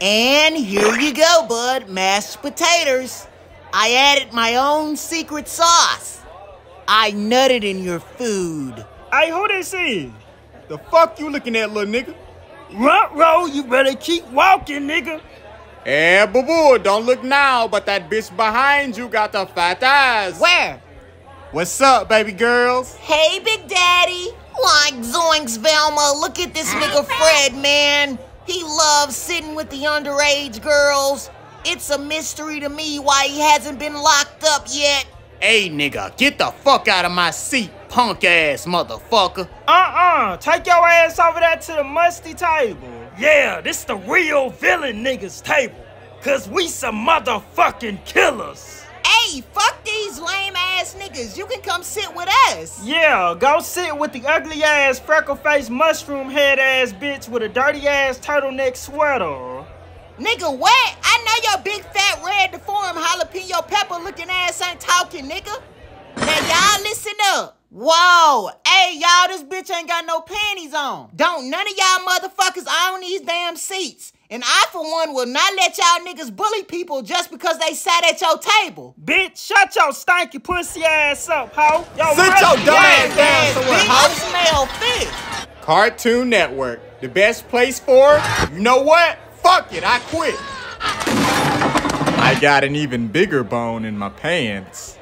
And here you go, bud. Mashed potatoes. I added my own secret sauce. I nutted in your food. Hey, who this is? The fuck you looking at, little nigga? Runt roll, you better keep walking, nigga. Eh, boo boo, don't look now, but that bitch behind you got the fat ass. Where? What's up, baby girls? Hey, Big Daddy. Like Zoinks, Velma, look at this nigga Fred, man. He loves sitting with the underage girls. It's a mystery to me why he hasn't been locked up yet. Hey, nigga, get the fuck out of my seat, punk ass motherfucker. Uh-uh, take your ass over there to the musty table. Yeah, this the real villain niggas table. Cause we some motherfucking killers. Hey, fuck these lame ass niggas. You can come sit with us. Yeah, go sit with the ugly ass freckle faced mushroom head ass bitch with a dirty ass turtleneck sweater. Nigga, what? I know your big fat red deformed jalapeno pepper looking ass ain't talking, nigga. Now y'all listen up. Whoa, hey y'all, this bitch ain't got no panties on. Don't none of y'all motherfuckers own these damn seats. And I, for one, will not let y'all niggas bully people just because they sat at your table. Bitch, shut your stanky pussy ass up, ho. Yo, Sit run- your dumb ass down somewhere, hoe. I smell fish. Cartoon Network, the best place for, you know what? Fuck it, I quit. I got an even bigger bone in my pants.